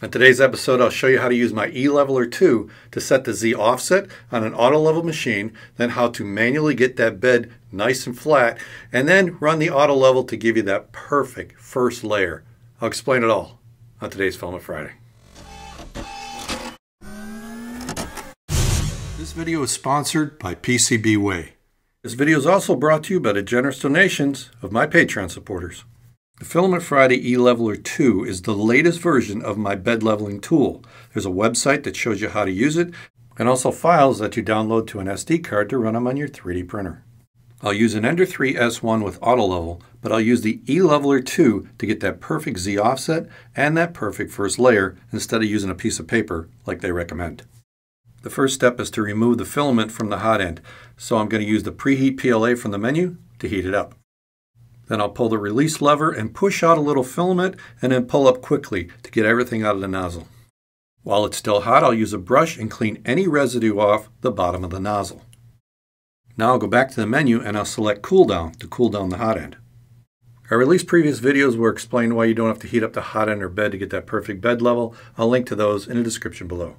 In today's episode, I'll show you how to use my E-Leveler 2 to set the Z offset on an auto level machine, then how to manually get that bed nice and flat, and then run the auto level to give you that perfect first layer. I'll explain it all on today's Filament Friday. This video is sponsored by PCBWay. This video is also brought to you by the generous donations of my Patreon supporters. The Filament Friday E-Leveler 2 is the latest version of my bed leveling tool. There's a website that shows you how to use it and also files that you download to an SD card to run them on your 3D printer. I'll use an Ender 3 S1 with auto level, but I'll use the E-Leveler 2 to get that perfect Z offset and that perfect first layer instead of using a piece of paper like they recommend. The first step is to remove the filament from the hot end, so I'm going to use the preheat PLA from the menu to heat it up. Then I'll pull the release lever and push out a little filament and then pull up quickly to get everything out of the nozzle. While it's still hot, I'll use a brush and clean any residue off the bottom of the nozzle. Now I'll go back to the menu and I'll select Cool Down to cool down the hot end. I released previous videos where I explained why you don't have to heat up the hot end or bed to get that perfect bed level. I'll link to those in the description below.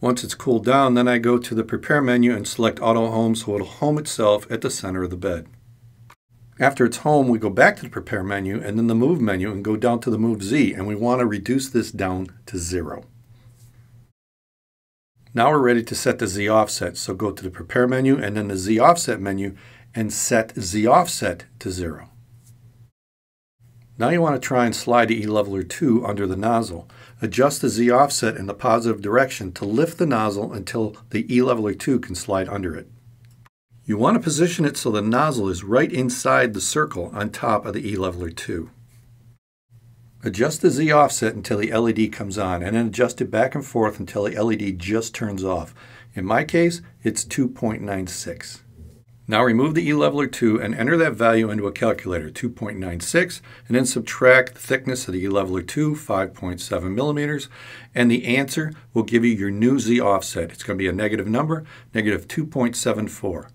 Once it's cooled down, then I go to the Prepare menu and select Auto Home so it'll home itself at the center of the bed. After it's home, we go back to the Prepare menu and then the Move menu and go down to the Move Z, and we want to reduce this down to zero. Now we're ready to set the Z offset, so go to the Prepare menu and then the Z offset menu and set Z offset to zero. Now you want to try and slide the E-Leveler 2 under the nozzle. Adjust the Z offset in the positive direction to lift the nozzle until the E-Leveler 2 can slide under it. You want to position it so the nozzle is right inside the circle on top of the E-Leveler 2. Adjust the Z offset until the LED comes on and then adjust it back and forth until the LED just turns off. In my case, it's 2.96. Now remove the E-Leveler 2 and enter that value into a calculator, 2.96, and then subtract the thickness of the E-Leveler 2, 5.7 millimeters, and the answer will give you your new Z offset. It's going to be a negative number, negative 2.74.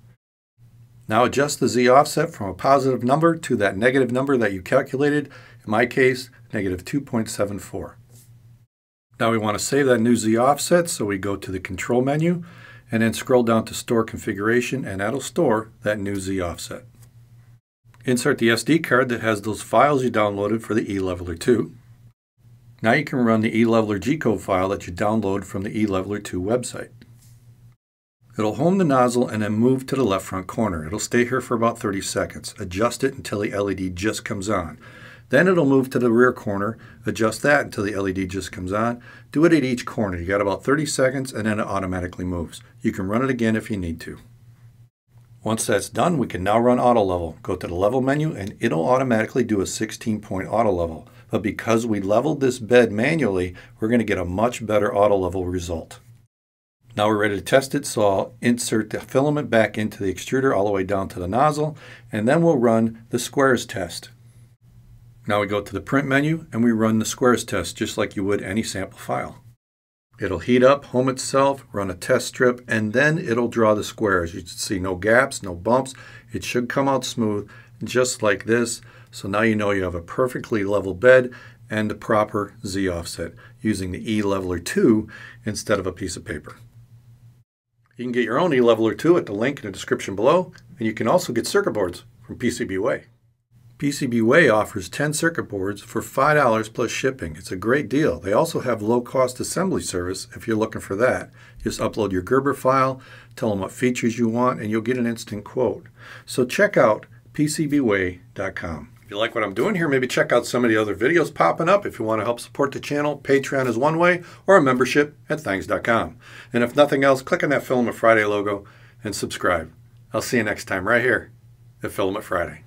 Now adjust the Z offset from a positive number to that negative number that you calculated, in my case, negative 2.74. Now we want to save that new Z offset, so we go to the Control menu and then scroll down to Store Configuration, and that'll store that new Z offset. Insert the SD card that has those files you downloaded for the eLeveler 2. Now you can run the eLeveler G-code file that you download from the eLeveler 2 website. It'll home the nozzle and then move to the left front corner. It'll stay here for about 30 seconds. Adjust it until the LED just comes on. Then it'll move to the rear corner. Adjust that until the LED just comes on. Do it at each corner. You got about 30 seconds and then it automatically moves. You can run it again if you need to. Once that's done, we can now run auto level. Go to the level menu and it'll automatically do a 16 point auto level. But because we leveled this bed manually, we're going to get a much better auto level result. Now we're ready to test it, so I'll insert the filament back into the extruder all the way down to the nozzle, and then we'll run the squares test. Now we go to the print menu and we run the squares test just like you would any sample file. It'll heat up, home itself, run a test strip, and then it'll draw the squares. You should see no gaps, no bumps. It should come out smooth, just like this. So now you know you have a perfectly level bed and the proper Z offset using the E-Leveler 2 instead of a piece of paper. You can get your own E-Leveler 2 at the link in the description below, and you can also get circuit boards from PCBWay. PCBWay offers 10 circuit boards for $5 plus shipping. It's a great deal. They also have low-cost assembly service if you're looking for that. Just upload your Gerber file, tell them what features you want, and you'll get an instant quote. So check out PCBWay.com you like what I'm doing here, maybe check out some of the other videos popping up. If you want to help support the channel, Patreon is one way, or a membership at thangs.com. And if nothing else, click on that Filament Friday logo and subscribe. I'll see you next time right here at Filament Friday.